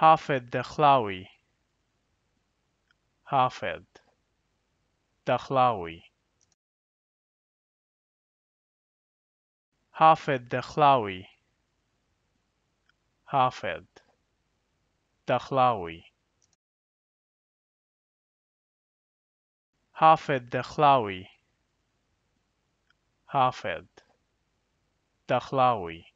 Hafed Dakhlaoui. Hafed Dakhlaoui. Hafed Dakhlaoui. Hafed Dakhlaoui. Hafed Dakhlaoui. Hafid Dakhlaoui.